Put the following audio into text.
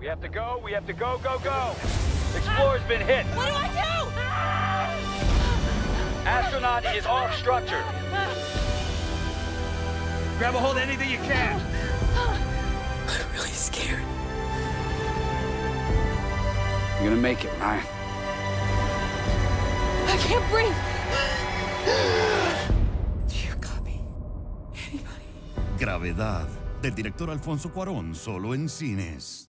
We have to go, we have to go, go, go! Explorer's been hit! What do I do? Astronaut is off structure! Grab a hold of anything you can! I'm really scared. You're gonna make it, Ryan. I can't breathe. Anybody? Gravedad, del director Alfonso Cuarón, solo en cines.